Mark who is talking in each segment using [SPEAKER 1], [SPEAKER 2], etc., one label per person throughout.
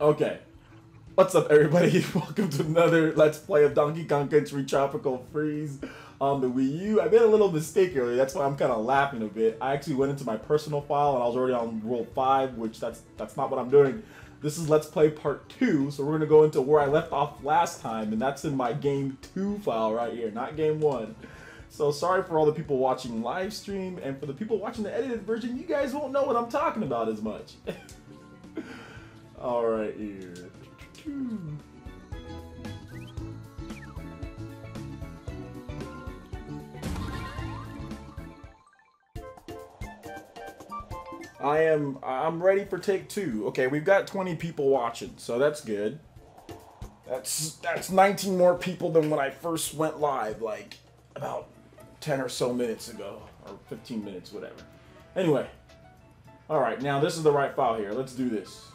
[SPEAKER 1] Okay. What's up, everybody? Welcome to another Let's Play of Donkey Kong Country Tropical Freeze on the Wii U. I made a little mistake earlier, that's why I'm kind of laughing a bit. I actually went into my personal file and I was already on World 5, which that's that's not what I'm doing. This is Let's Play Part 2, so we're going to go into where I left off last time, and that's in my Game 2 file right here, not Game 1. So sorry for all the people watching live stream, and for the people watching the edited version, you guys won't know what I'm talking about as much. Alright, here. I am I'm ready for take two. Okay, we've got 20 people watching, so that's good. That's that's 19 more people than when I first went live, like about 10 or so minutes ago, or 15 minutes, whatever. Anyway, all right, now this is the right file here. Let's do this.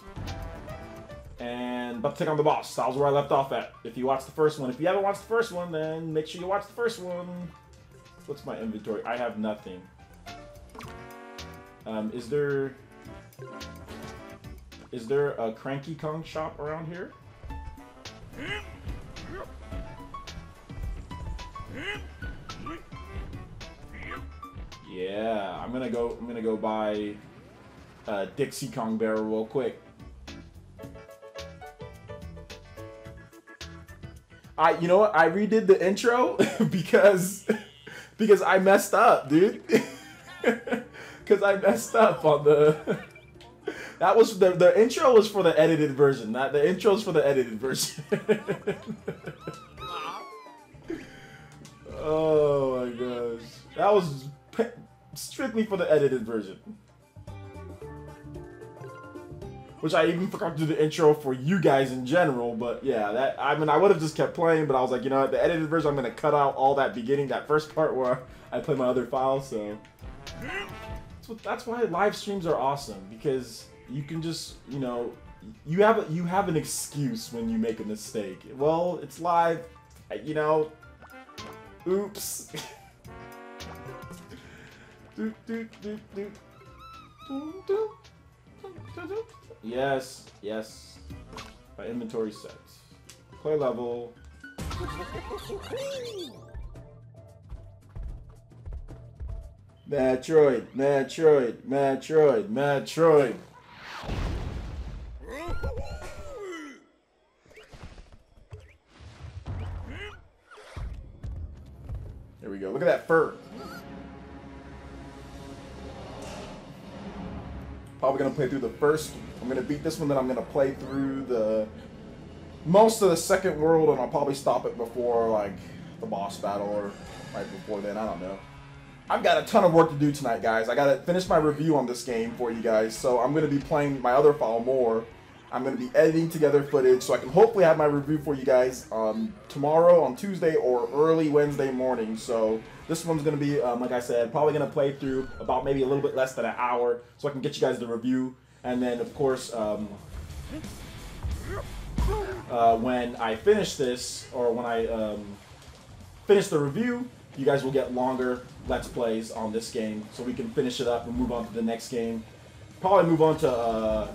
[SPEAKER 1] And about to take on the boss. That was where I left off at. If you watched the first one, if you haven't watched the first one, then make sure you watch the first one. What's my inventory? I have nothing. Um, is there... Is there a Cranky Kong shop around here? Yeah, I'm gonna go. I'm gonna go buy uh, Dixie Kong barrel real quick. I, you know what? I redid the intro because because I messed up, dude. Because I messed up on the. That was the the intro was for the edited version. Not the intro's for the edited version. oh my gosh, that was strictly for the edited version. Which I even forgot to do the intro for you guys in general, but yeah, that I mean I would have just kept playing, but I was like, you know what, the edited version I'm gonna cut out all that beginning, that first part where I play my other files, so that's, what, that's why live streams are awesome because you can just you know you have you have an excuse when you make a mistake. Well, it's live, you know. Oops. Yes, yes. My inventory set. Play level. Metroid, Metroid, Metroid, Metroid. There we go. Look at that fur. Probably gonna play through the first. I'm gonna beat this one, then I'm gonna play through the most of the second world, and I'll probably stop it before like the boss battle or right before then. I don't know. I've got a ton of work to do tonight, guys. I gotta finish my review on this game for you guys, so I'm gonna be playing my other file more. I'm gonna be editing together footage so I can hopefully have my review for you guys um, tomorrow on Tuesday or early Wednesday morning. So this one's gonna be, um, like I said, probably gonna play through about maybe a little bit less than an hour so I can get you guys the review. And then of course, um, uh, when I finish this or when I um, finish the review, you guys will get longer Let's Plays on this game so we can finish it up and move on to the next game. Probably move on to, uh,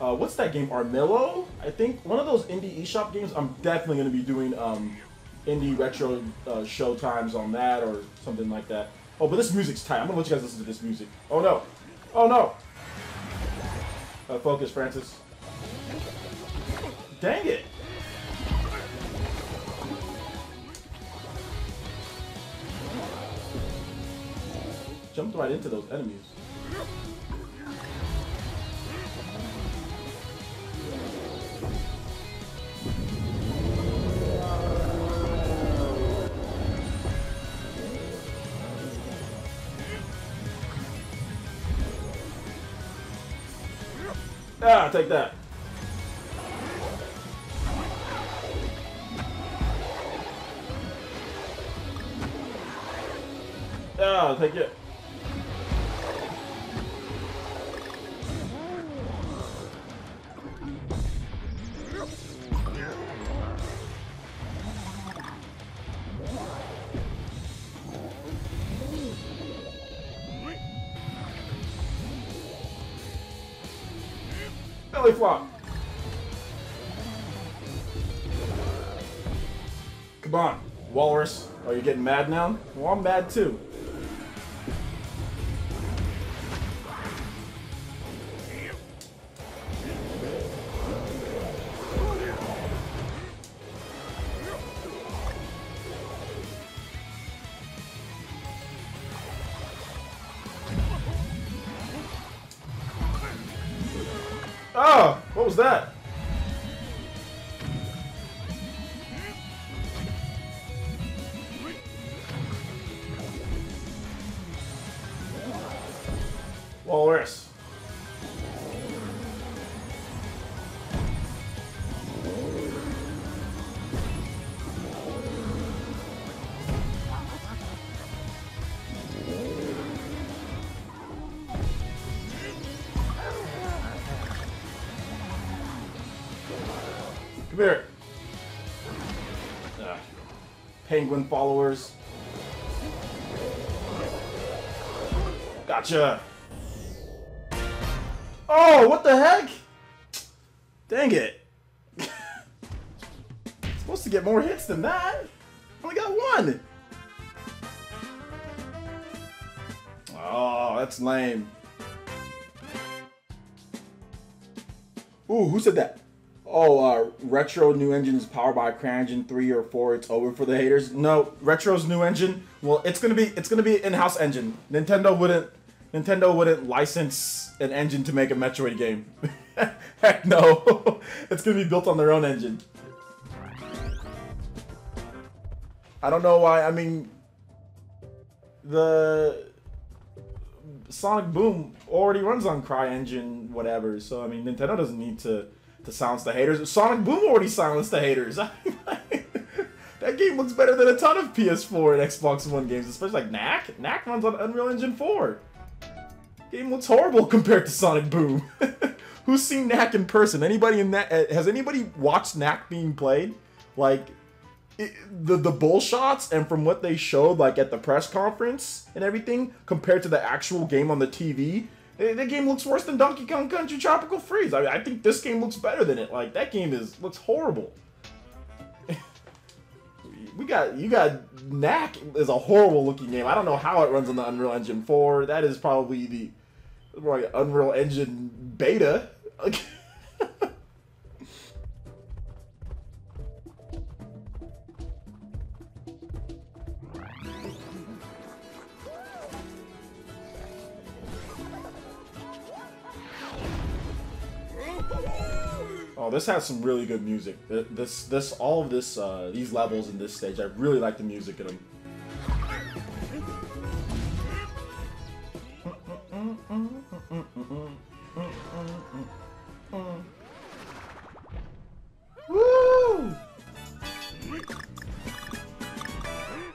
[SPEAKER 1] uh, what's that game? Armillo? I think one of those indie eShop games. I'm definitely going to be doing um, indie retro uh, show times on that or something like that. Oh, but this music's tight. I'm going to let you guys listen to this music. Oh, no. Oh, no. Uh, focus, Francis. Dang it. Jumped right into those enemies. Ah, take that. Ah, take it. Mad now? Well, I'm mad too. Come here. Ah. Penguin followers. Gotcha. Oh, what the heck? Dang it. Supposed to get more hits than that. Only got one. Oh, that's lame. Ooh, who said that? Oh, uh, Retro new engines powered by CryEngine 3 or 4, it's over for the haters. No, Retro's new engine, well, it's gonna be it's gonna be in-house engine. Nintendo wouldn't Nintendo wouldn't license an engine to make a Metroid game. Heck no. it's gonna be built on their own engine. I don't know why, I mean the Sonic Boom already runs on CryEngine whatever, so I mean Nintendo doesn't need to to silence the haters. Sonic Boom already silenced the haters. that game looks better than a ton of PS4 and Xbox One games, especially like Knack. Knack runs on Unreal Engine 4. Game looks horrible compared to Sonic Boom. Who's seen Knack in person? Anybody in that? Uh, has anybody watched Knack being played? Like, it, the the bull shots and from what they showed, like at the press conference and everything, compared to the actual game on the TV, the game looks worse than Donkey Kong Country Tropical Freeze. I, I think this game looks better than it. Like that game is looks horrible. we got you got Knack is a horrible looking game. I don't know how it runs on the Unreal Engine 4. That is probably the like Unreal Engine beta. Oh, this has some really good music. This, this, all of this, uh, these levels in this stage, I really like the music in them. Woo!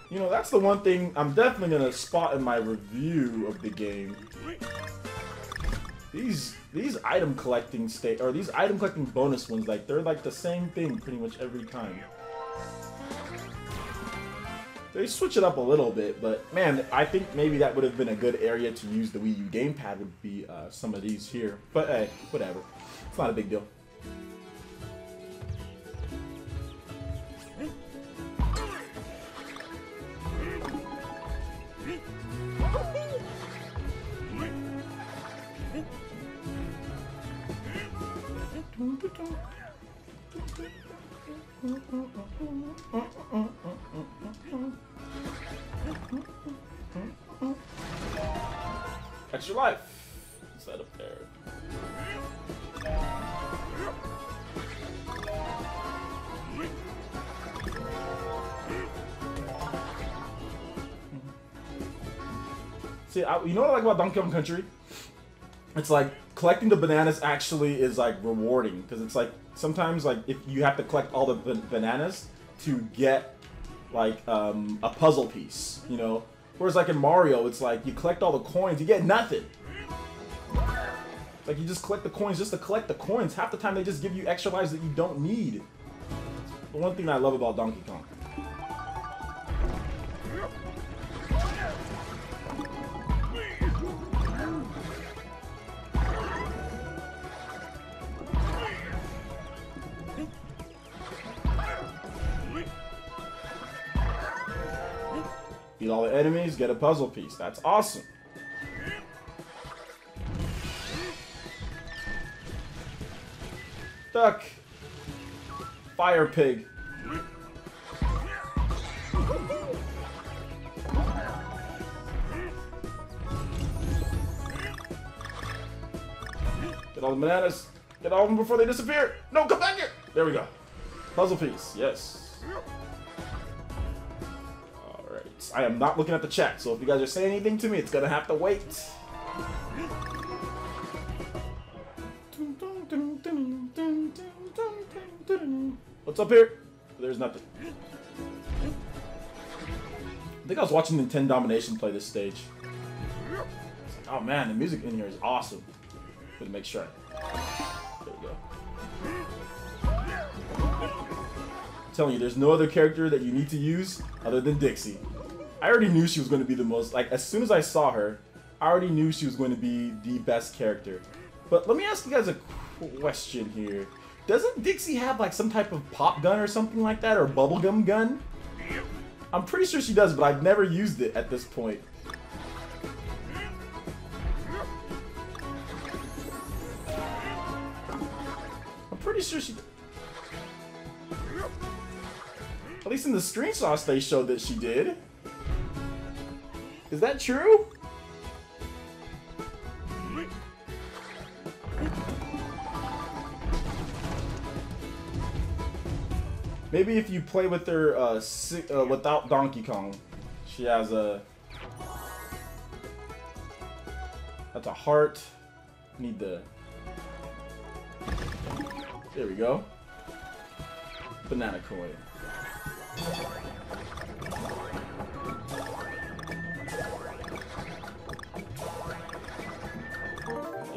[SPEAKER 1] You know, that's the one thing I'm definitely gonna spot in my review of the game. These these item collecting state or these item collecting bonus ones, like they're like the same thing pretty much every time. They switch it up a little bit, but man, I think maybe that would have been a good area to use the Wii U gamepad would be uh, some of these here. But hey, whatever. It's not a big deal. I, you know what I like about Donkey Kong Country? It's like collecting the bananas actually is like rewarding because it's like sometimes like if you have to collect all the bananas to get like um, a puzzle piece, you know. Whereas like in Mario, it's like you collect all the coins, you get nothing. Like you just collect the coins just to collect the coins. Half the time they just give you extra lives that you don't need. The one thing I love about Donkey Kong. Beat all the enemies, get a puzzle piece. That's awesome. Duck. Fire pig. Get all the bananas. Get all of them before they disappear. No, come back here. There we go. Puzzle piece. Yes. I am not looking at the chat, so if you guys are saying anything to me, it's gonna have to wait. What's up here? There's nothing. I think I was watching Nintendo Domination play this stage. oh man, the music in here is awesome. Me make sure. There we go. I'm telling you, there's no other character that you need to use other than Dixie. I already knew she was going to be the most, like, as soon as I saw her, I already knew she was going to be the best character. But let me ask you guys a question here. Doesn't Dixie have like some type of pop gun or something like that, or bubblegum gun? I'm pretty sure she does, but I've never used it at this point. I'm pretty sure she... At least in the screenshots they showed that she did. Is that true? Maybe if you play with her uh, uh, without Donkey Kong, she has a. That's a heart. Need the. There we go. Banana coin.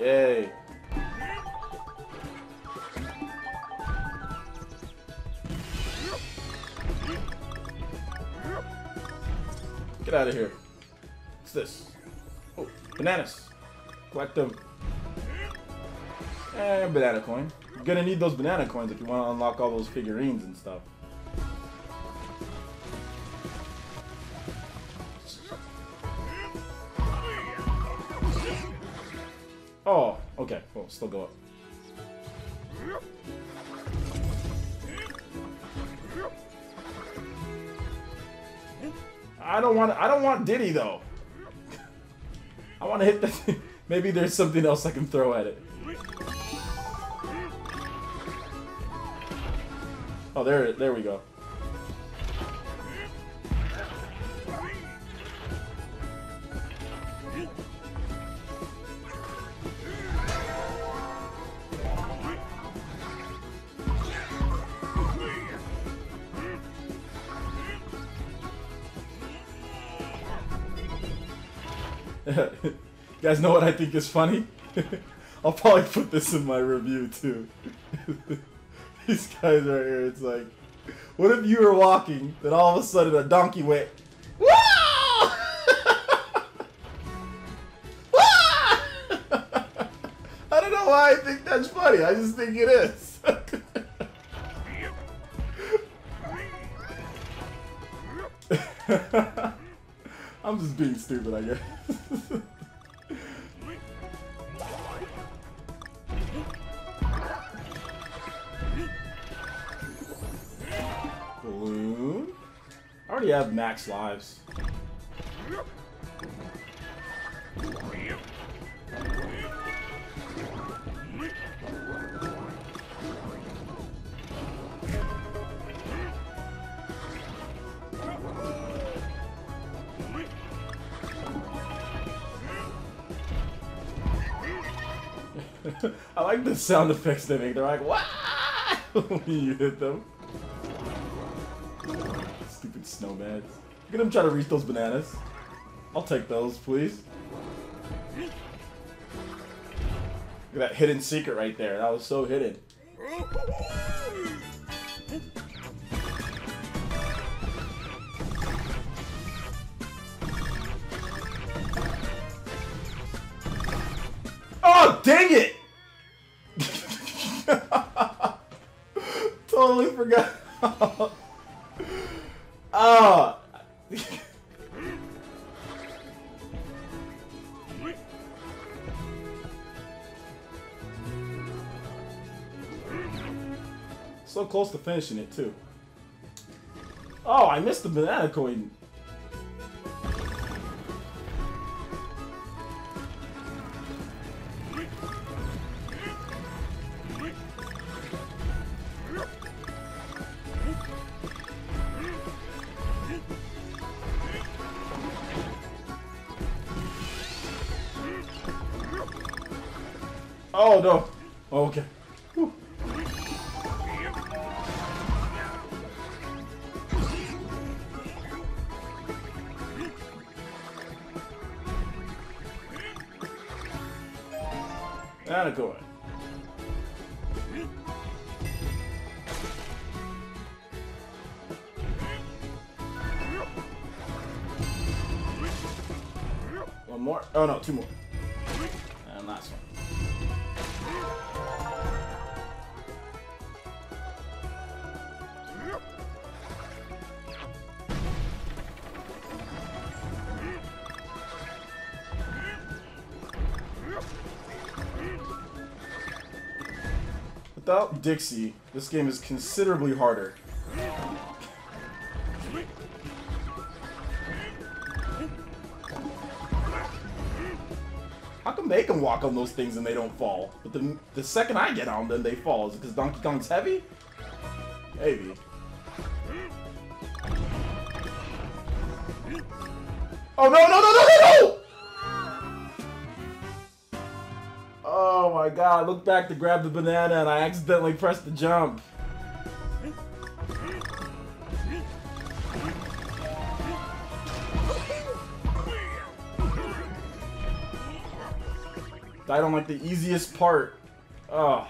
[SPEAKER 1] Yay. Get out of here. What's this? Oh, bananas. Collect them. And banana coin. You're gonna need those banana coins if you want to unlock all those figurines and stuff. Okay. We'll still go up. I don't want. I don't want Diddy though. I want to hit the. Maybe there's something else I can throw at it. Oh, there, there we go. You guys know what I think is funny? I'll probably put this in my review too. These guys right here, it's like, what if you were walking, then all of a sudden a donkey went! I don't know why I think that's funny, I just think it is. I'm just being stupid, I guess. Have max lives. I like the sound effects they make. They're like, "Wow!" when you hit them. Snowman. Look at him try to reach those bananas. I'll take those, please. Look at that hidden secret right there. That was so hidden. Close to finishing it, too. Oh, I missed the banana coin. And a coin. One more. Oh no, two more. Dixie, this game is considerably harder. How come they can walk on those things and they don't fall? But the, the second I get on them, they fall. Is it because Donkey Kong's heavy? Maybe. Oh, no, no, God, I looked back to grab the banana and I accidentally pressed the jump. Died on like the easiest part. Ugh.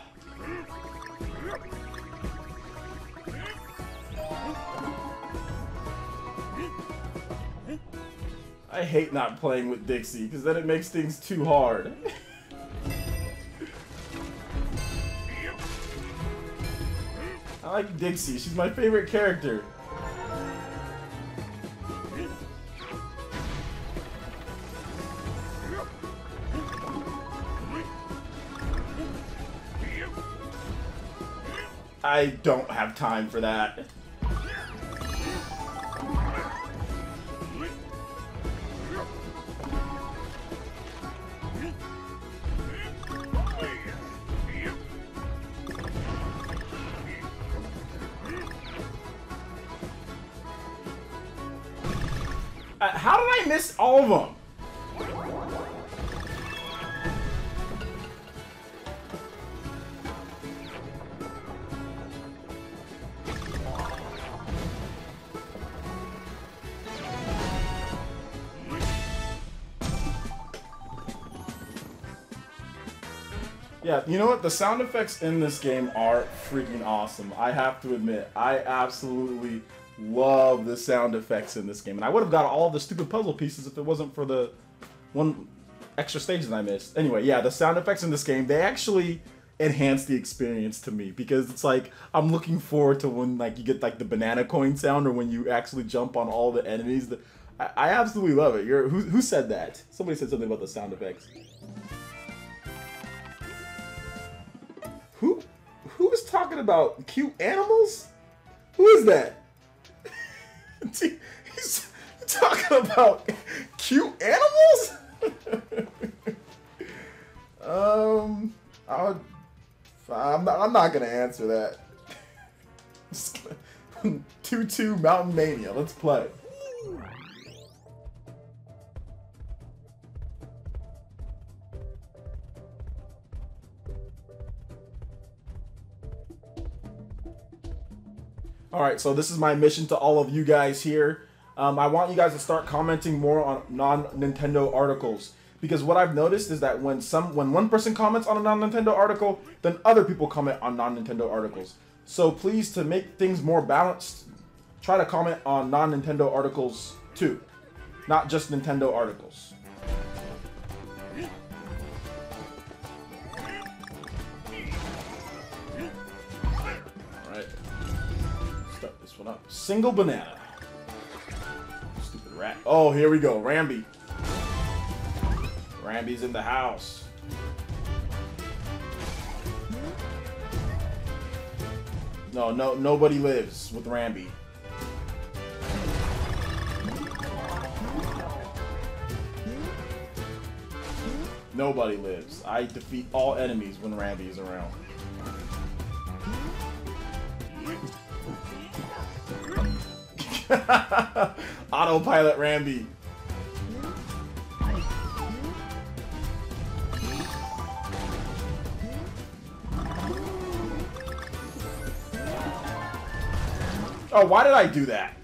[SPEAKER 1] I hate not playing with Dixie, because then it makes things too hard. like Dixie, she's my favorite character. I don't have time for that. Uh, how did I miss all of them? Yeah, you know what? The sound effects in this game are freaking awesome. I have to admit, I absolutely love the sound effects in this game. And I would have got all the stupid puzzle pieces if it wasn't for the one extra stage that I missed. Anyway, yeah, the sound effects in this game, they actually enhance the experience to me because it's like I'm looking forward to when like you get like the banana coin sound or when you actually jump on all the enemies. I, I absolutely love it. You're who, who said that? Somebody said something about the sound effects. Who who is talking about cute animals? Who is that? He's talking about cute animals? um, I I'm not, I'm not gonna answer that. Tutu Mountain Mania. Let's play. All right, so this is my mission to all of you guys here. Um, I want you guys to start commenting more on non-Nintendo articles because what I've noticed is that when some when one person comments on a non-Nintendo article, then other people comment on non-Nintendo articles. So please, to make things more balanced, try to comment on non-Nintendo articles too, not just Nintendo articles. One up. Single banana. Stupid rat. Oh, here we go. Rambi. Rambi's in the house. No, no, nobody lives with Rambi. Nobody lives. I defeat all enemies when Rambi is around. Autopilot Rambi. Oh, why did I do that?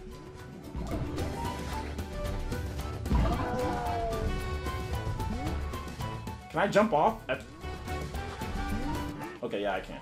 [SPEAKER 1] Can I jump off? Okay, yeah, I can.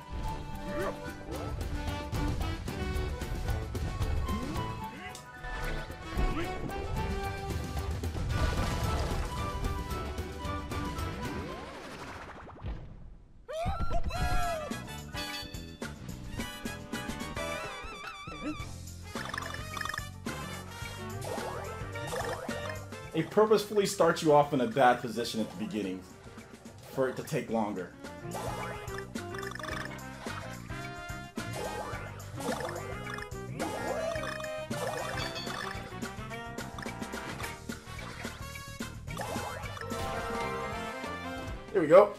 [SPEAKER 1] It purposefully starts you off in a bad position at the beginning for it to take longer. Here we go.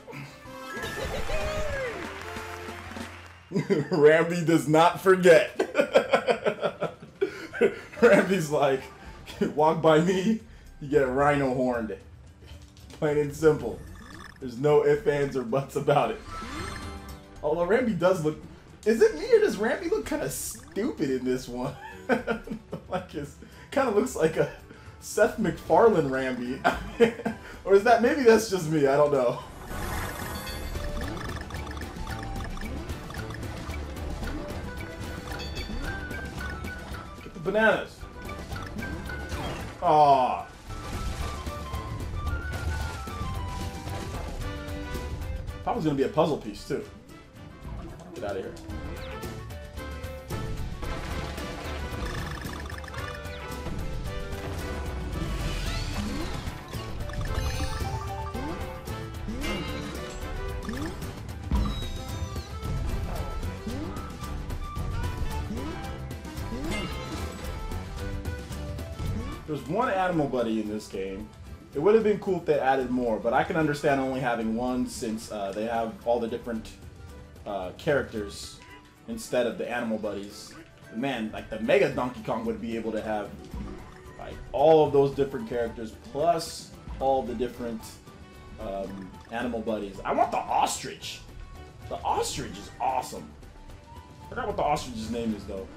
[SPEAKER 1] Rambi does not forget. Rambi's like, walk by me, you get a rhino horned. Plain and simple. There's no ifs, ands, or buts about it. Although Rambi does look... Is it me or does Rambi look kind of stupid in this one? like his... Kind of looks like a Seth MacFarlane Rambi. or is that... Maybe that's just me. I don't know. Get the bananas. Aww. Was gonna be a puzzle piece too. Get out of here. There's one animal buddy in this game. It would have been cool if they added more, but I can understand only having one since uh, they have all the different uh, characters instead of the animal buddies. Man, like the Mega Donkey Kong would be able to have like all of those different characters plus all the different um, animal buddies. I want the ostrich. The ostrich is awesome. I forgot what the ostrich's name is though.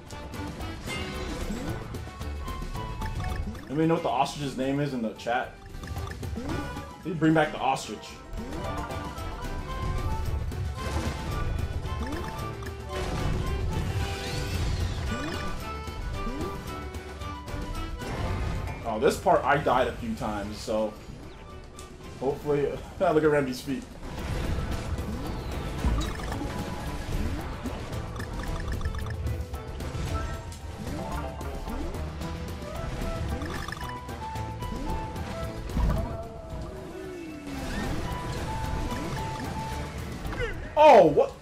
[SPEAKER 1] Anybody know what the ostrich's name is in the chat? Please bring back the ostrich. Oh, this part I died a few times, so hopefully, look at Rambi's feet. Oh, what?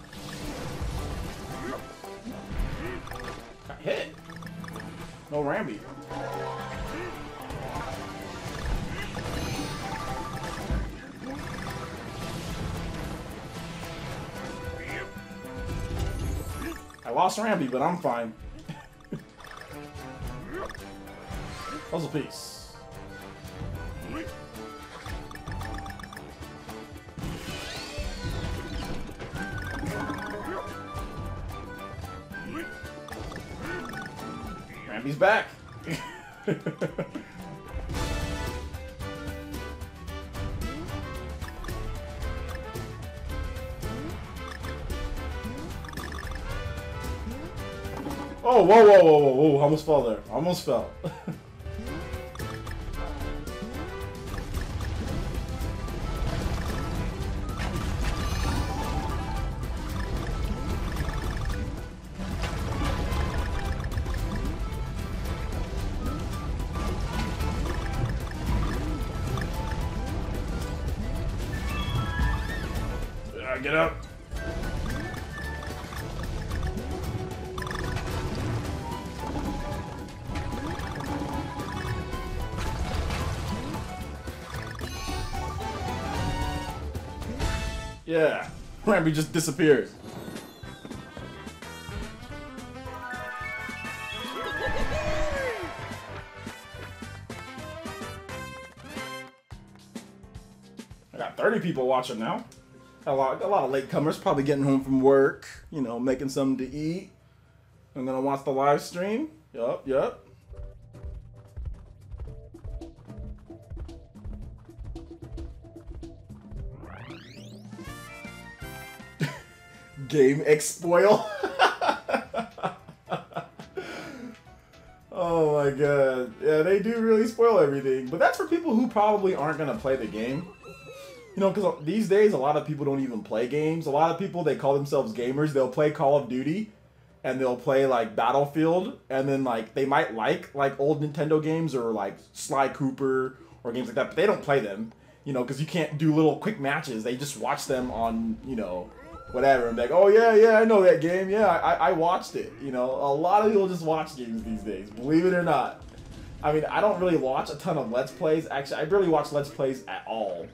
[SPEAKER 1] Got hit. No Rambi. I lost Rambi, but I'm fine. Puzzle piece. Almost fell there. Almost fell. Rambi just disappears. I got 30 people watching now. A lot, a lot of latecomers probably getting home from work, you know, making something to eat. I'm gonna watch the live stream. Yup, yup. Game expoil. oh my god. Yeah, they do really spoil everything. But that's for people who probably aren't gonna play the game. You know, because these days a lot of people don't even play games. A lot of people they call themselves gamers. They'll play Call of Duty, and they'll play like Battlefield, and then like they might like like old Nintendo games or like Sly Cooper or games like that, but they don't play them. You know, because you can't do little quick matches. They just watch them on you know whatever. I'm like, oh yeah, yeah, I know that game. Yeah, I, I watched it. You know, a lot of people just watch games these days. Believe it or not. I mean, I don't really watch a ton of Let's Plays. Actually, I barely watch Let's Plays at all.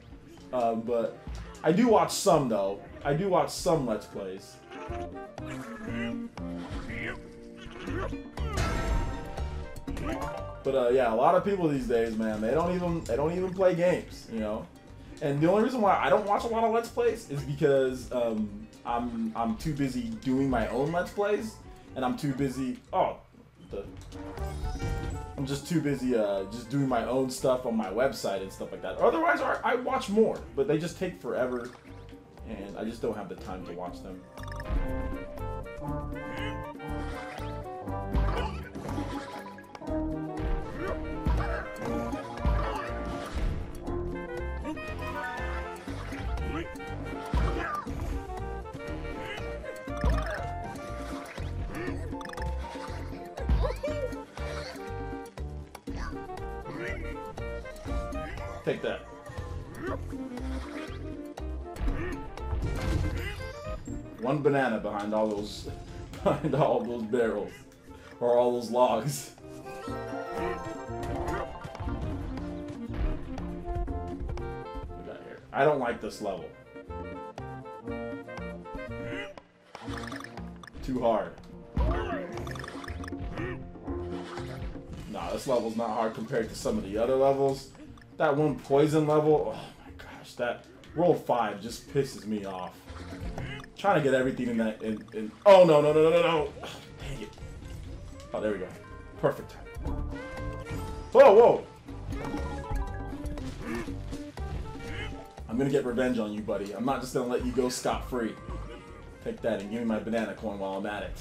[SPEAKER 1] Um, but I do watch some though. I do watch some Let's Plays. But uh, yeah, a lot of people these days, man, they don't even they don't even play games, you know. And the only reason why I don't watch a lot of Let's Plays is because um, I'm I'm too busy doing my own Let's Plays, and I'm too busy. Oh, the, I'm just too busy uh, just doing my own stuff on my website and stuff like that. Otherwise, I, I watch more, but they just take forever, and I just don't have the time to watch them. Take that. One banana behind all those behind all those barrels. Or all those logs. I don't like this level. Too hard. Nah, this level's not hard compared to some of the other levels. That one poison level, oh my gosh, that roll 5 just pisses me off. trying to get everything in that, in, in, oh no, no, no, no, no, no. Oh, dang it. Oh, there we go. Perfect. Whoa, whoa. I'm gonna get revenge on you, buddy. I'm not just gonna let you go scot-free. Take that and give me my banana coin while I'm at it.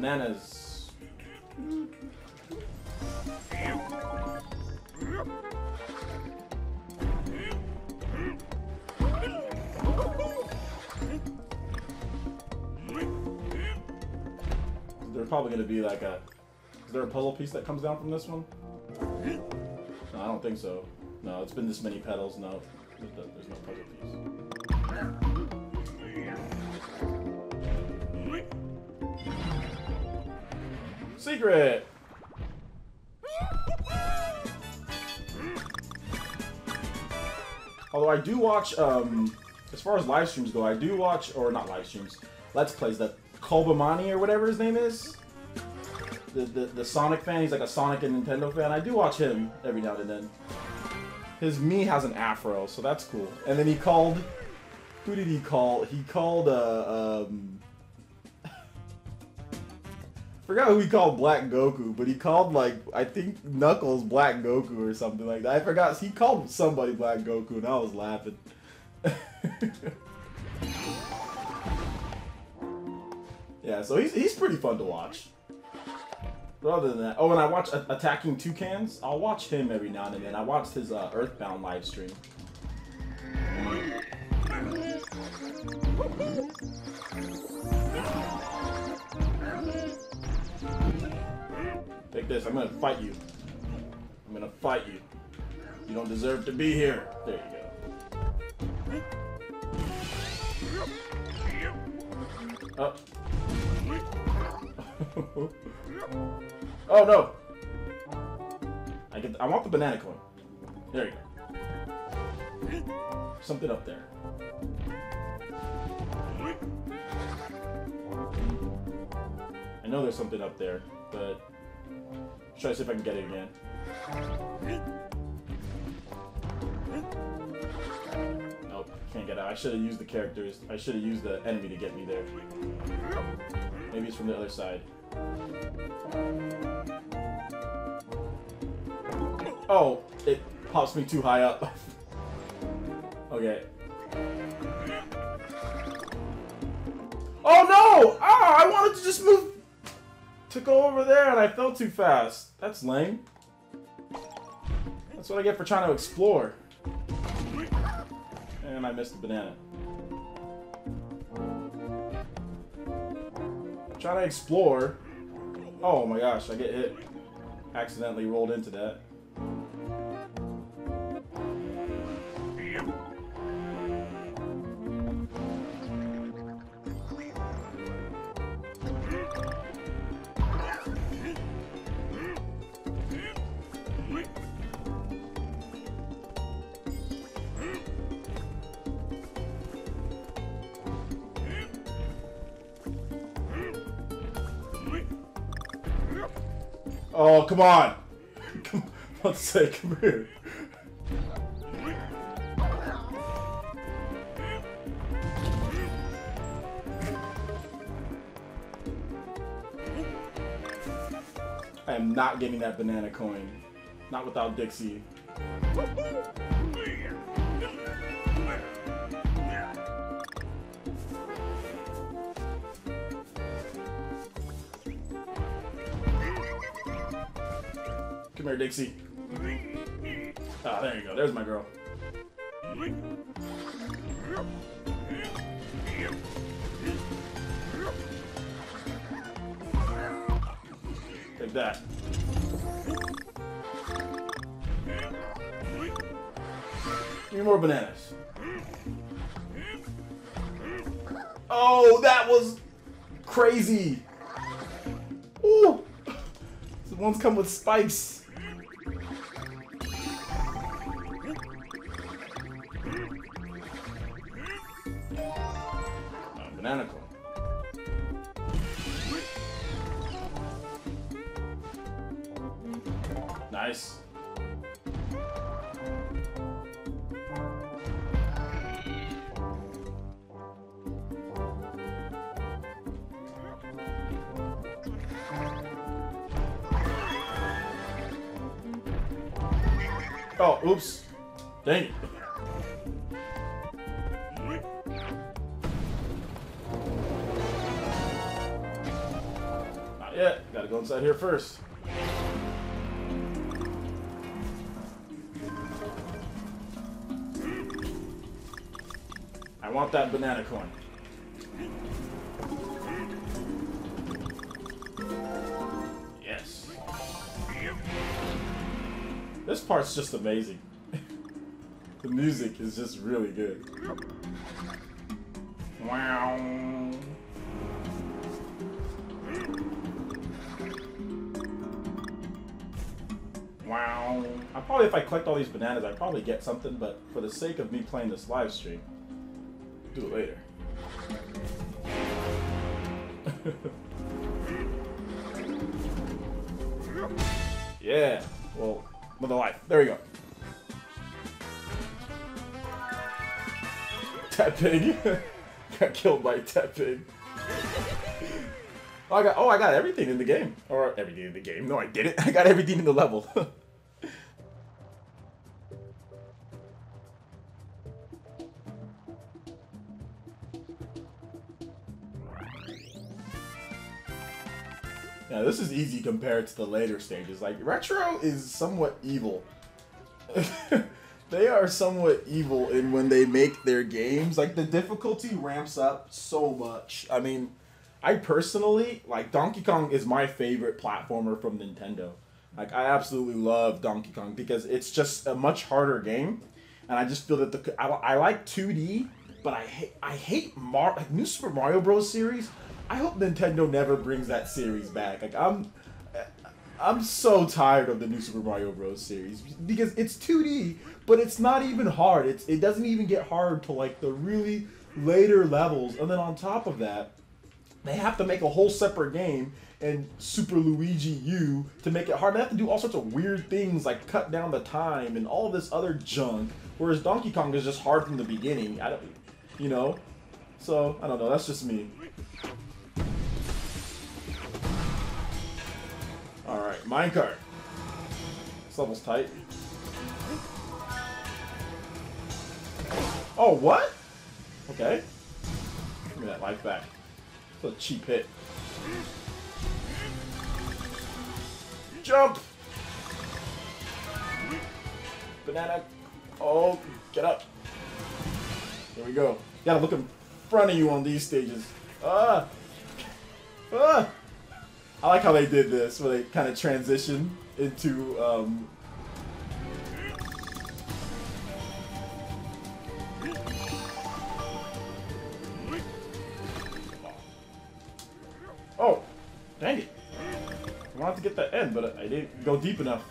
[SPEAKER 1] Bananas. There's probably going to be like a... Is there a puzzle piece that comes down from this one? No, I don't think so. No, it's been this many petals. No, there's no, there's no puzzle piece. Secret! Although I do watch, um, as far as live streams go, I do watch, or not live streams, Let's Plays, that Kolbamani or whatever his name is. The, the, the Sonic fan, he's like a Sonic and Nintendo fan. I do watch him every now and then. His Mii has an afro, so that's cool. And then he called, who did he call? He called, uh, um, forgot who he called Black Goku, but he called like I think Knuckles Black Goku or something like that. I forgot he called somebody Black Goku, and I was laughing. yeah, so he's he's pretty fun to watch. But other than that, oh, and I watch a- Attacking Toucans. I'll watch him every now and then. I watched his uh, Earthbound live stream. Take this. I'm gonna fight you. I'm gonna fight you. You don't deserve to be here. There you go. Oh. oh no! I get. I want the banana coin. There you go. Something up there. I know there's something up there, but try to see if I can get it again. Nope, can't get out. I should have used the characters. I should have used the enemy to get me there. Maybe it's from the other side. Oh, it pops me too high up. okay. Oh no! Ah, I wanted to just move to go over there and I fell too fast. That's lame. That's what I get for trying to explore. And I missed the banana. Trying to explore. Oh my gosh, I get hit. Accidentally rolled into that. Come on! Come, let's say, come here. I am not getting that banana coin. Not without Dixie. Dixie. Ah, there you go. There's my girl. Take that. Give me more bananas. Oh, that was crazy. Ooh. The ones come with spikes. Oh, oops. Dang it. Not yet. Gotta go inside here first. I want that banana coin. This part's just amazing. the music is just really good. Wow. Wow. I probably, if I collect all these bananas, I'd probably get something, but for the sake of me playing this live stream, do it later. yeah. Well, with a life. There we go. That pig. got killed by that pig. Oh, I got. Oh, I got everything in the game, or everything in the game. No, I didn't. I got everything in the level. This is easy compared to the later stages. Like, Retro is somewhat evil. they are somewhat evil in when they make their games. Like, the difficulty ramps up so much. I mean, I personally like Donkey Kong is my favorite platformer from Nintendo. Like I absolutely love Donkey Kong because it's just a much harder game, and I just feel that the I, I like 2D, but I hate I hate Mar like New Super Mario Bros. series. I hope Nintendo never brings that series back. Like I'm I'm so tired of the New Super Mario Bros. series because it's 2D, but it's not even hard. It's it doesn't even get hard to like the really later levels, and then on top of that, they have to make a whole separate game and Super Luigi U to make it hard. They have to do all sorts of weird things like cut down the time and all this other junk. Whereas Donkey Kong is just hard from the beginning. I don't, you know. So I don't know. That's just me. All right, minecart. This level's tight. Oh, what? Okay. Give me that life back. It's a cheap hit. Jump! Banana. Oh, get up. Here we go. You gotta look in front of you on these stages. Ah! Ah! I like how they did this, where they kind of transition into um, Oh, dang it. I wanted to get the end, but I didn't go deep enough.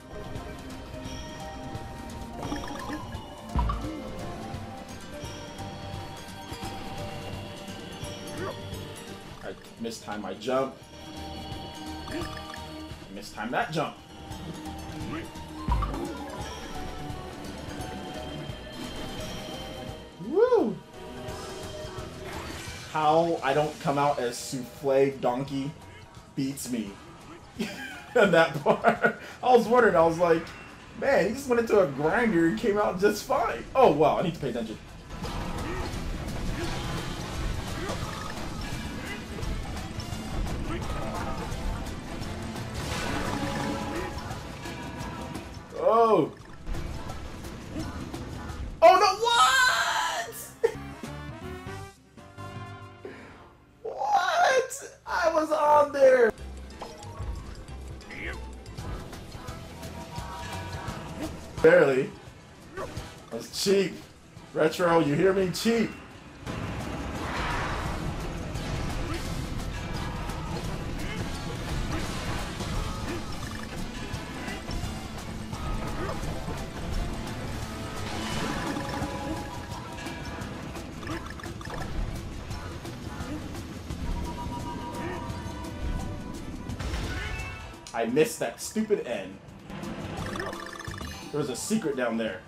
[SPEAKER 1] I missed time my jump. I mistimed that jump. Woo! How I don't come out as Souffle Donkey beats me. in that part. I was wondering, I was like, man, he just went into a grinder and came out just fine. Oh, wow, I need to pay attention. Barely. That's cheap. Retro, you hear me? Cheap. I missed that stupid end. There was a secret down there.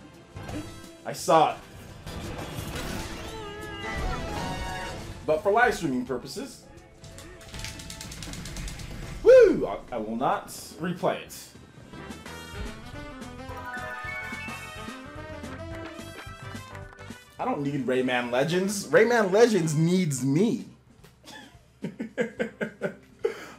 [SPEAKER 1] I saw it. But for live streaming purposes, woo! I, I will not replay it. I don't need Rayman Legends. Rayman Legends needs me.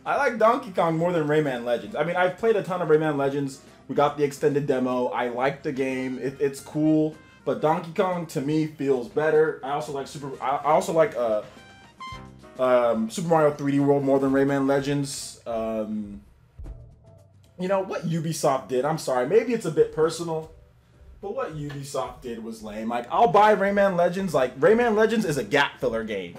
[SPEAKER 1] I like Donkey Kong more than Rayman Legends. I mean, I've played a ton of Rayman Legends. We got the extended demo. I like the game. It, it's cool. But Donkey Kong to me feels better. I also like Super. I, I also like uh, um, Super Mario 3D World more than Rayman Legends. Um, you know what Ubisoft did? I'm sorry. Maybe it's a bit personal. But what Ubisoft did was lame. Like, I'll buy Rayman Legends. Like, Rayman Legends is a gap filler game.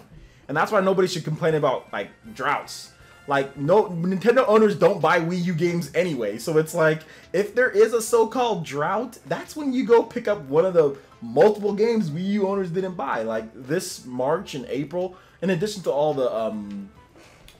[SPEAKER 1] And that's why nobody should complain about, like, droughts. Like, no, Nintendo owners don't buy Wii U games anyway. So it's like, if there is a so-called drought, that's when you go pick up one of the multiple games Wii U owners didn't buy. Like, this March and April, in addition to all the, um,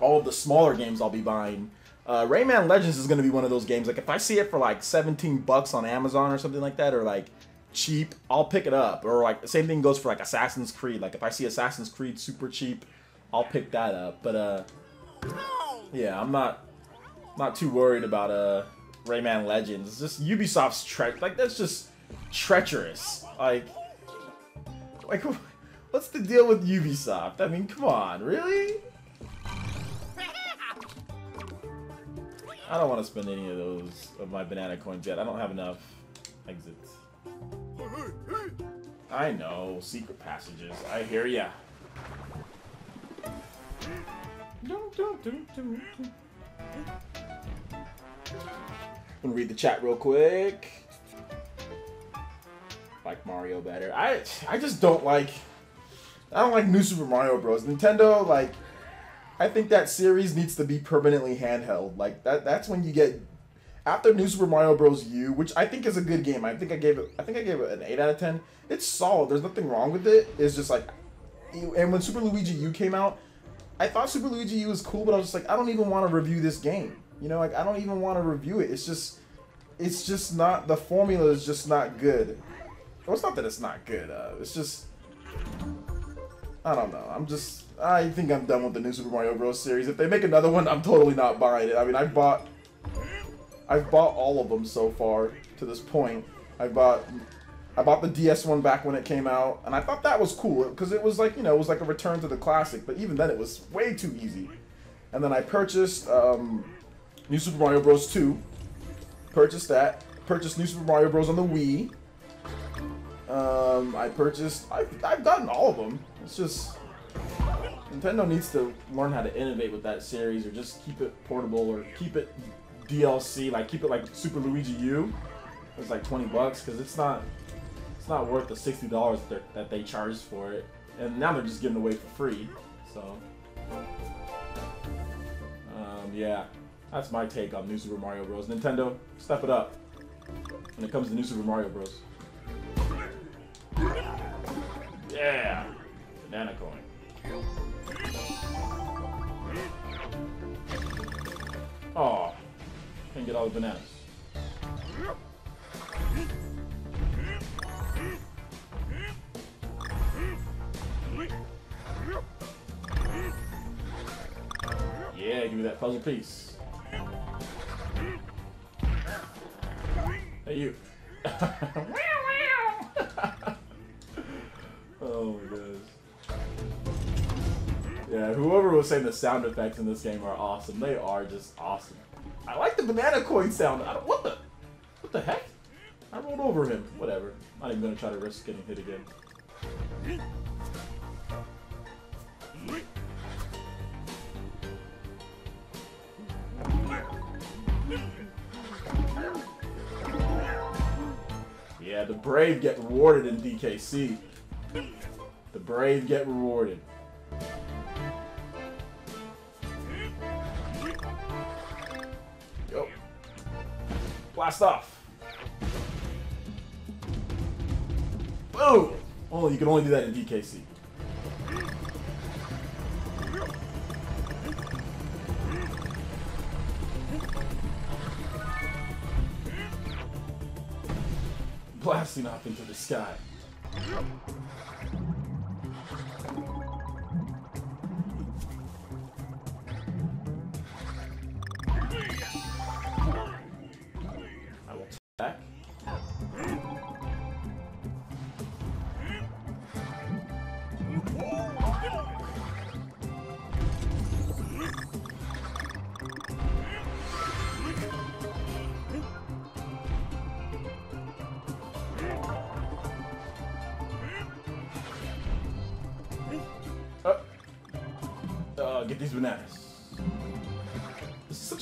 [SPEAKER 1] all of the smaller games I'll be buying, uh, Rayman Legends is going to be one of those games. Like, if I see it for like 17 bucks on Amazon or something like that, or like cheap, I'll pick it up. Or like the same thing goes for like Assassin's Creed. Like, if I see Assassin's Creed super cheap, I'll pick that up. But uh, yeah, I'm not not too worried about uh Rayman Legends. It's just Ubisoft's tre like that's just treacherous. Like, like what's the deal with Ubisoft? I mean, come on, really? I don't want to spend any of those of my banana coins yet. I don't have enough exits. I know, secret passages. I hear ya. No! gonna read the chat real quick. Like Mario better. I I just don't like. I don't like New Super Mario Bros. Nintendo like. I think that series needs to be permanently handheld. Like that. That's when you get after New Super Mario Bros. U, which I think is a good game. I think I gave it. I think I gave it an eight out of ten. It's solid. There's nothing wrong with it. It's just like, and when Super Luigi U came out, I thought Super Luigi U was cool, but I was just like, I don't even want to review this game. You know, like I don't even want to review it. It's just, it's just not. The formula is just not good. Well, it's not that it's not good. Uh, it's just, I don't know. I'm just. I think I'm done with the new Super Mario Bros. series. If they make another one, I'm totally not buying it. I mean, I bought I've bought all of them so far to this point. I bought I bought the DS one back when it came out, and I thought that was cool because it was like you know it was like a return to the classic. But even then, it was way too easy. And then I purchased um, New Super Mario Bros. 2. Purchased that. Purchased New Super Mario Bros. on the Wii. Um, I purchased. I've, I've gotten all of them. It's just Nintendo needs to learn how to innovate with that series, or just keep it portable, or keep it DLC, like keep it like Super Luigi U. It's like 20 bucks because it's not it's not worth the $60 that, that they charge for it. And now they're just giving away for free. So um, yeah, that's my take on New Super Mario Bros. Nintendo, step it up when it comes to New Super Mario Bros. Yeah, banana coin. Oh, can't get all the bananas. Yeah, give me that puzzle piece. Hey, you. oh my gosh. Yeah, whoever was saying the sound effects in this game are awesome. They are just awesome. I like the banana coin sound. what the? What the heck? I rolled over him. Whatever. Not even gonna try to risk getting hit again. Yeah, the brave get rewarded in DKC. The brave get rewarded. Yo. Blast off. Boom! Oh, you can only do that in DKC. Blasting off into the sky.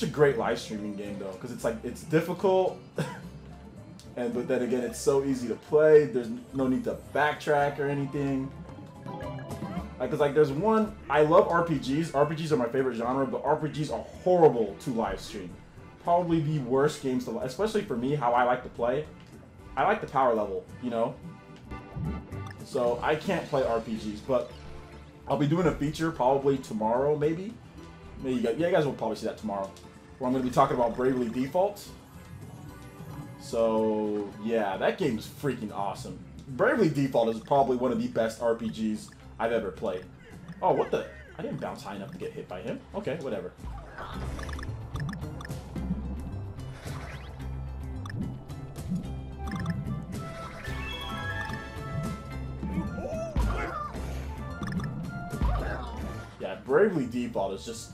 [SPEAKER 1] Uh, great live streaming game though, because it's like it's difficult, and but then again, it's so easy to play. There's no need to backtrack or anything. Like, cause like there's one I love RPGs. RPGs are my favorite genre, but RPGs are horrible to live stream. Probably the worst games to, especially for me, how I like to play. I like the power level, you know. So I can't play RPGs, but I'll be doing a feature probably tomorrow, maybe. Maybe you guys, yeah, you guys will probably see that tomorrow where I'm going to be talking about Bravely Default. So, yeah, that game is freaking awesome. Bravely Default is probably one of the best RPGs I've ever played. Oh, what the? I didn't bounce high enough to get hit by him. Okay, whatever. Bravely Default is just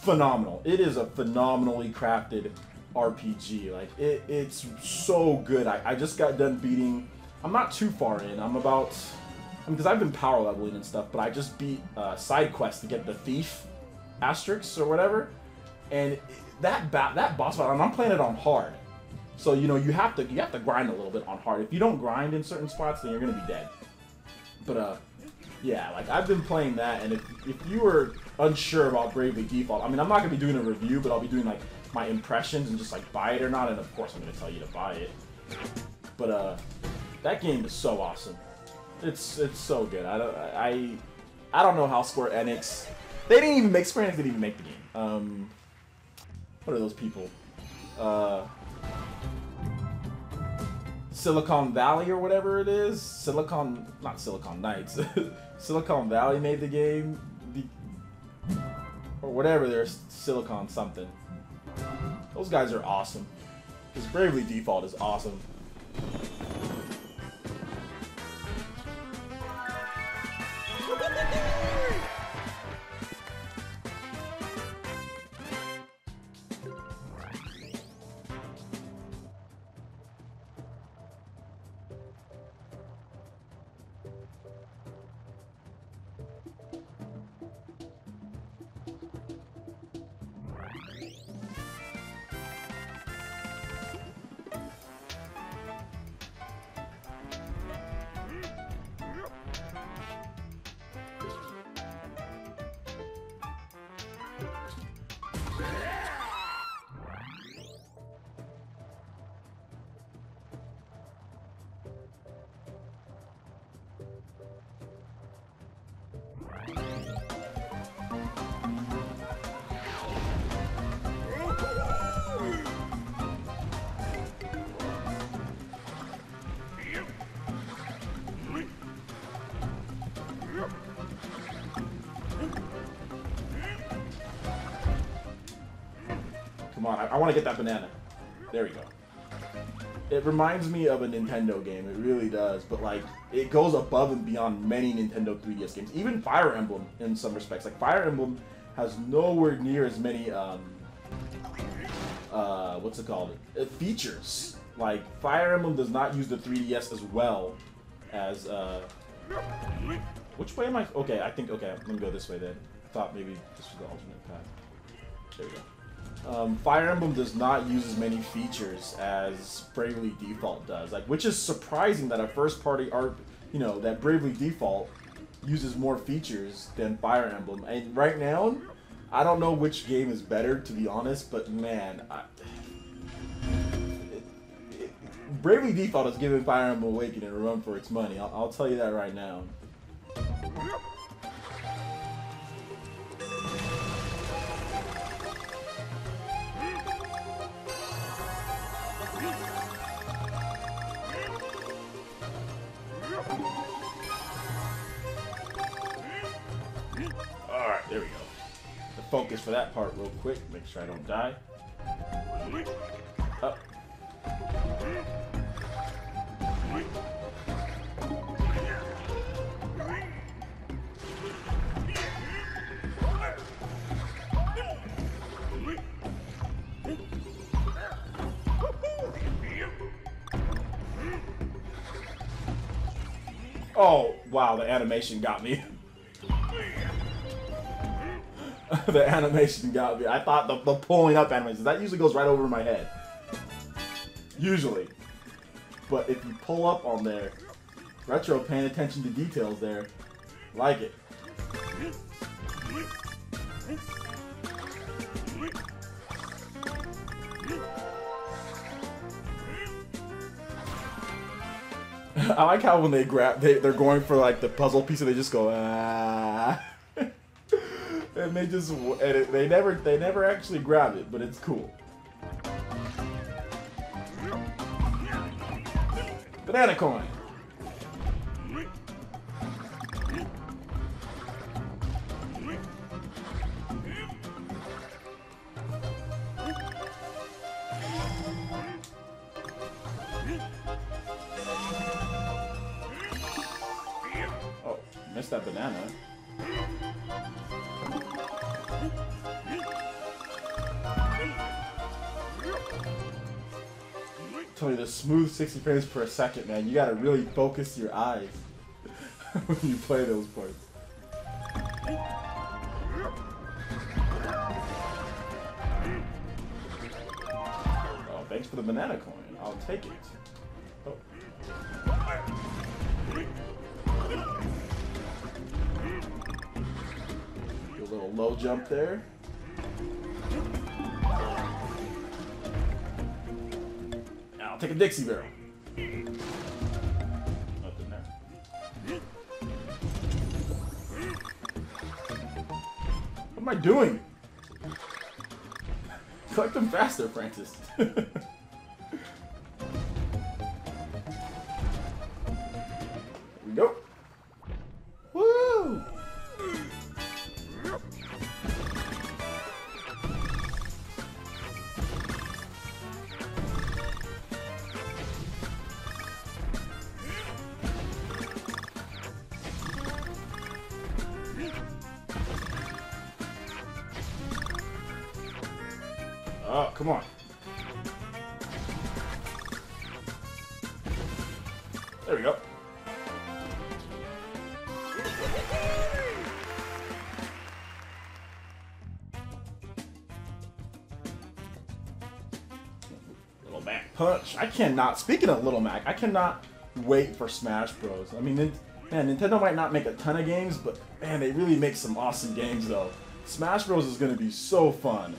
[SPEAKER 1] phenomenal. It is a phenomenally crafted RPG. Like it, it's so good. I, I just got done beating. I'm not too far in. I'm about. Because I've been power leveling and stuff, but I just beat uh, side quest to get the thief. asterisks or whatever, and that that boss and I'm playing it on hard. So you know you have to you have to grind a little bit on hard. If you don't grind in certain spots, then you're gonna be dead. But uh, yeah, like I've been playing that, and if if you were unsure about Bravely Default, I mean I'm not gonna be doing a review, but I'll be doing like my impressions and just like buy it or not, and of course I'm gonna tell you to buy it. But uh, that game is so awesome. It's it's so good. I don't I I don't know how Square Enix they didn't even make Square Enix didn't even make the game. Um, what are those people? Uh, Silicon Valley or whatever it is. Silicon, not Silicon Knights. Silicon Valley made the game, or whatever. There's Silicon something. Those guys are awesome. Because Bravely Default is awesome. Want to get that banana. There we go. It reminds me of a Nintendo game, it really does, but like, it goes above and beyond many Nintendo 3DS games. Even Fire Emblem, in some respects. Like, Fire Emblem has nowhere near as many, um, uh, what's it called? Uh, features. Like, Fire Emblem does not use the 3DS as well as, uh, which way am I? Okay, I think, okay, I'm gonna go this way then. I thought maybe this was the alternate path. There we go. Um, Fire Emblem does not use as many features as Bravely Default does, like which is surprising that a first-party art, you know, that Bravely Default uses more features than Fire Emblem. And right now, I don't know which game is better, to be honest, but man, I, it, it, Bravely Default is giving Fire Emblem Awakening a run for its money. I'll, I'll tell you that right now. For that part real quick, make sure I don't die. Up. Oh, wow, the animation got me. the animation got me. I thought the, the pulling up animation, that usually goes right over my head. Usually. But if you pull up on there, Retro paying attention to details there, like it. I like how when they grab, they, they're going for like the puzzle piece and they just go, ah. And they just, and it, they never, they never actually grab it, but it's cool. Banana coin. smooth 60 frames per second, man. You gotta really focus your eyes when you play those parts. Oh, thanks for the banana coin. I'll take it. Oh. A little low jump there. I'll take a Dixie barrel. Nothing there. What am I doing? Collect them faster, Francis. There we go. Little Mac Punch. I cannot, speaking of Little Mac, I cannot wait for Smash Bros. I mean, man, Nintendo might not make a ton of games, but man, they really make some awesome games though. Smash Bros is going to be so fun.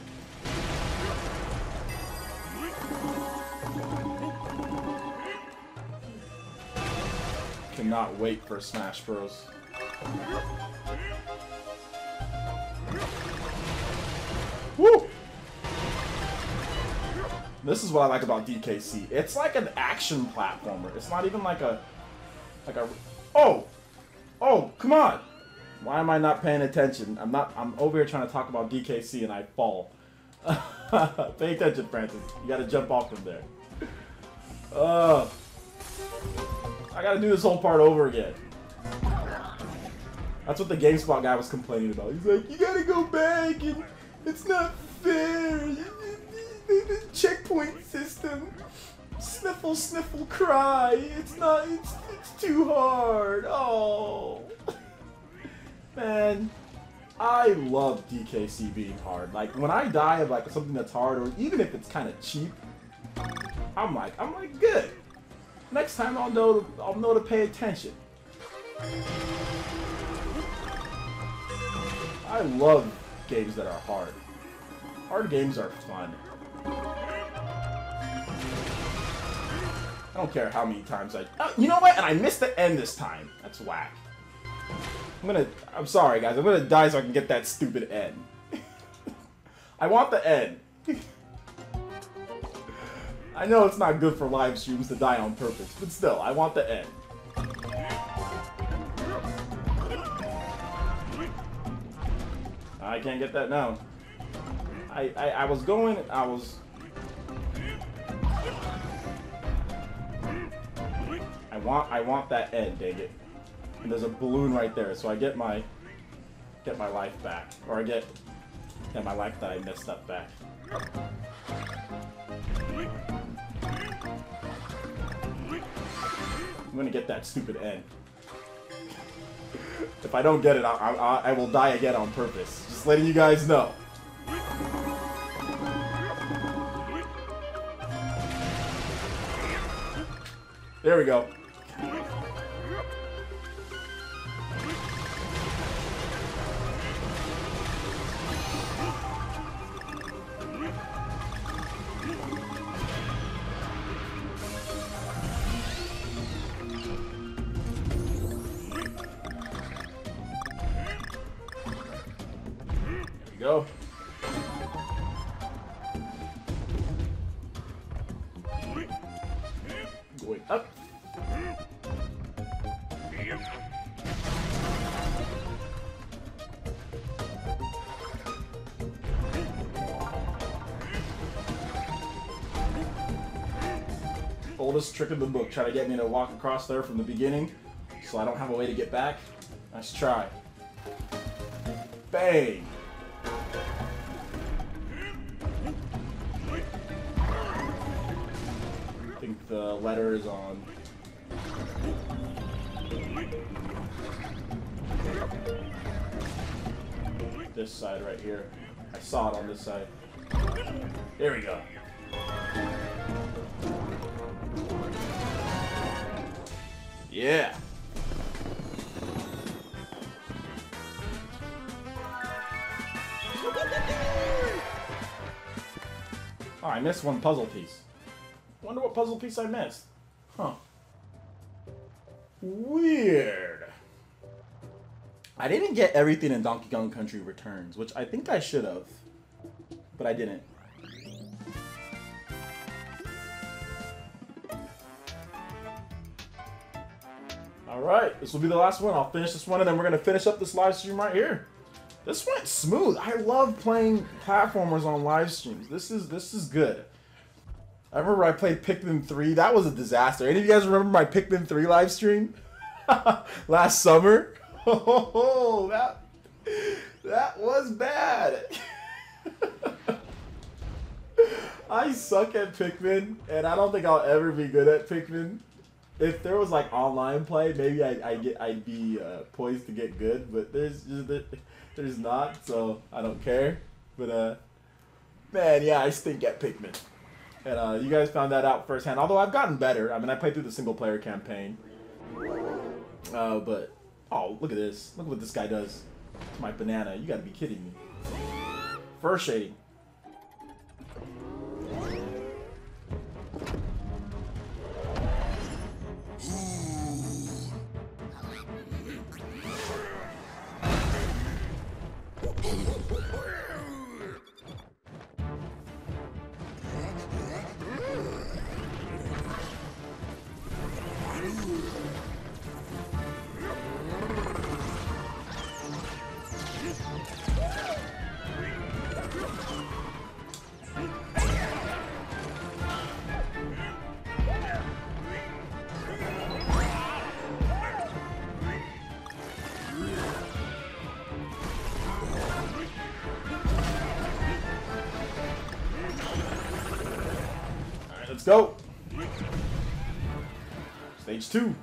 [SPEAKER 1] Wait for Smash Bros. Woo! This is what I like about DKC. It's like an action platformer. It's not even like a like a Oh! Oh, come on! Why am I not paying attention? I'm not I'm over here trying to talk about DKC and I fall. Pay attention, Francis. You gotta jump off from there. Uh I gotta do this whole part over again. That's what the GameSpot guy was complaining about. He's like, you gotta go back and it's not fair. The checkpoint system. Sniffle, sniffle, cry. It's not, it's, it's too hard. Oh. Man, I love DKC being hard. Like, when I die of like something that's hard, or even if it's kind of cheap, I'm like, I'm like, good. Next time I'll know, I'll know to pay attention. I love games that are hard. Hard games are fun. I don't care how many times I... Oh, you know what? And I missed the end this time. That's whack. I'm gonna... I'm sorry, guys. I'm gonna die so I can get that stupid end. I want the end. I know it's not good for live streams to die on purpose, but still, I want the end. I can't get that now. I, I, I was going, I was... I want, I want that end, dang it. And there's a balloon right there, so I get my, get my life back. Or I get, get my life that I messed up back. I'm gonna get that stupid end. if I don't get it, I, I, I will die again on purpose. Just letting you guys know. There we go. Trick in the book. Try to get me to walk across there from the beginning so I don't have a way to get back. Nice try. Bang! I think the letter is on. This side right here. I saw it on this side. There we go. Yeah. Oh, I missed one puzzle piece. Wonder what puzzle piece I missed. Huh. Weird. I didn't get everything in Donkey Kong Country Returns, which I think I should have. But I didn't. Alright, this will be the last one. I'll finish this one and then we're going to finish up this live stream right here. This went smooth. I love playing platformers on live streams. This is this is good. I remember I played Pikmin 3. That was a disaster. Any of you guys remember my Pikmin 3 live stream? Last summer? Oh, that, that was bad. I suck at Pikmin, and I don't think I'll ever be good at Pikmin. If there was like online play, maybe I I get I'd be uh, poised to get good, but there's just there's not, so I don't care. But uh, man, yeah, I stink at Pikmin, and uh, you guys found that out firsthand. Although I've gotten better. I mean, I played through the single player campaign, uh, but Oh, look at this. Look what this guy does to my banana. You gotta be kidding me. Fur shading. Go. Stage two.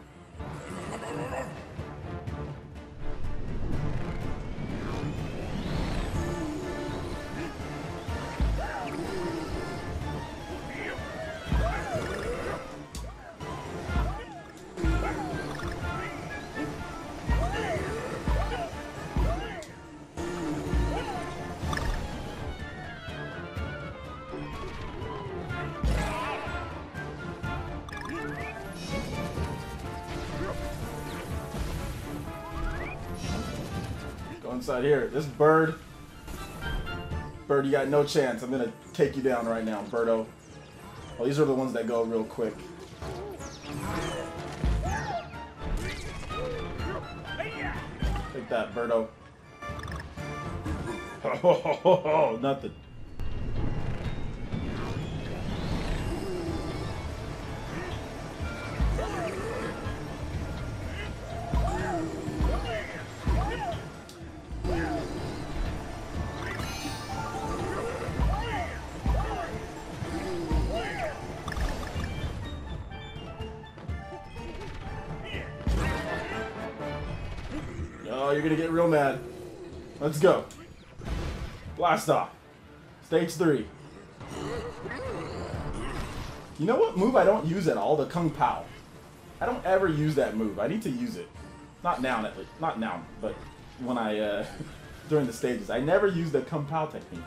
[SPEAKER 1] Inside here. This bird. Bird, you got no chance. I'm gonna take you down right now, Birdo. Well, these are the ones that go real quick. Take that, Birdo. Oh, nothing. Let's go. Blast off. Stage three. You know what move I don't use at all? The Kong POW. I don't ever use that move. I need to use it. Not now, at least. Not now, but when I, uh, during the stages. I never use the Kong POW technique.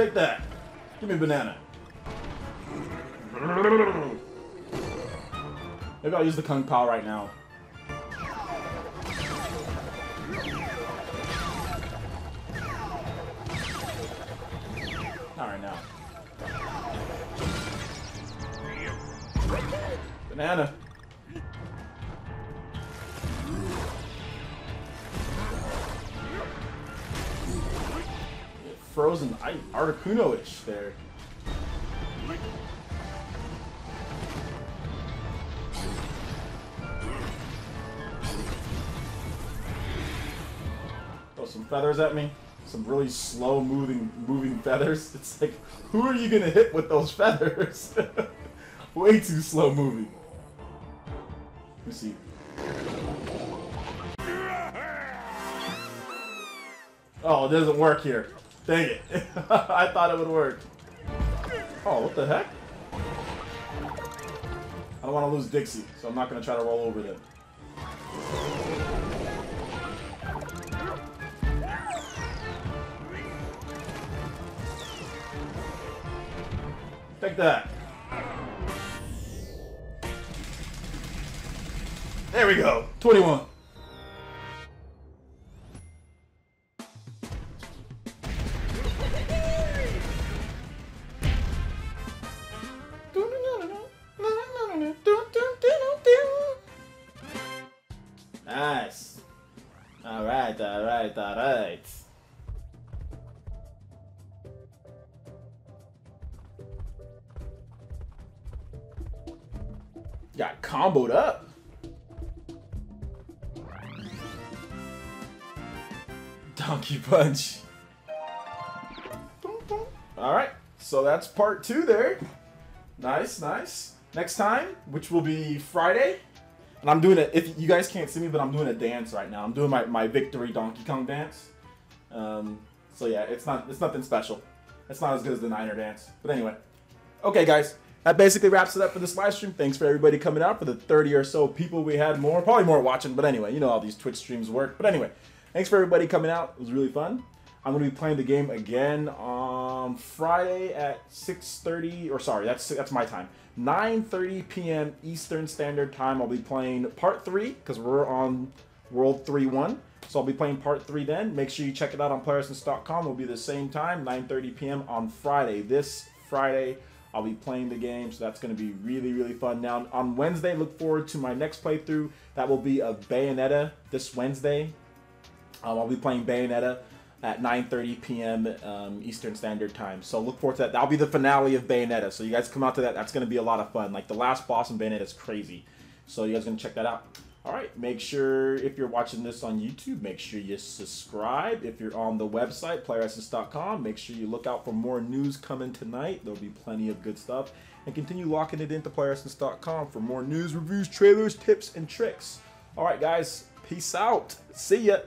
[SPEAKER 1] Take that. Give me a banana. Maybe I'll use the Kong POW right now. Articuno-ish there. Throw some feathers at me. Some really slow moving moving feathers. It's like, who are you gonna hit with those feathers? Way too slow moving. Let me see. Oh, it doesn't work here. Dang it. I thought it would work. Oh, what the heck? I don't want to lose Dixie, so I'm not going to try to roll over them. Take that. There we go. 21. Alright, alright. Got comboed up. Donkey Punch. Alright, so that's part two there. Nice, nice. Next time, which will be Friday, and I'm doing it. If you guys can't see me, but I'm doing a dance right now. I'm doing my, my victory Donkey Kong dance. Um, so yeah, it's not it's nothing special. It's not as good as the Niner dance. But anyway, okay, guys, that basically wraps it up for this live stream. Thanks for everybody coming out for the 30 or so people we had more, probably more watching. But anyway, you know how these Twitch streams work. But anyway, thanks for everybody coming out. It was really fun. I'm going to be playing the game again on Friday at 6:30 or sorry, that's that's my time. 9:30 p.m. Eastern Standard Time. I'll be playing part 3 cuz we're on World 3-1. So I'll be playing part 3 then. Make sure you check it out on playeressence.com. It'll be the same time, 9:30 p.m. on Friday. This Friday I'll be playing the game, so that's going to be really, really fun. Now, on Wednesday, look forward to my next playthrough. That will be of Bayonetta this Wednesday. Um, I'll be playing Bayonetta at 9:30 p.m. Um, Eastern Standard Time. So look forward to that. That'll be the finale of Bayonetta. So you guys come out to that. That's going to be a lot of fun. Like the last boss in Bayonetta is crazy. So you guys going to check that out. All right. Make sure if you're watching this on YouTube, make sure you subscribe. If you're on the website playeressence.com, make sure you look out for more news coming tonight. There'll be plenty of good stuff. And continue locking it into playeressence.com for more news, reviews, trailers, tips, and tricks. All right, guys. Peace out. See ya.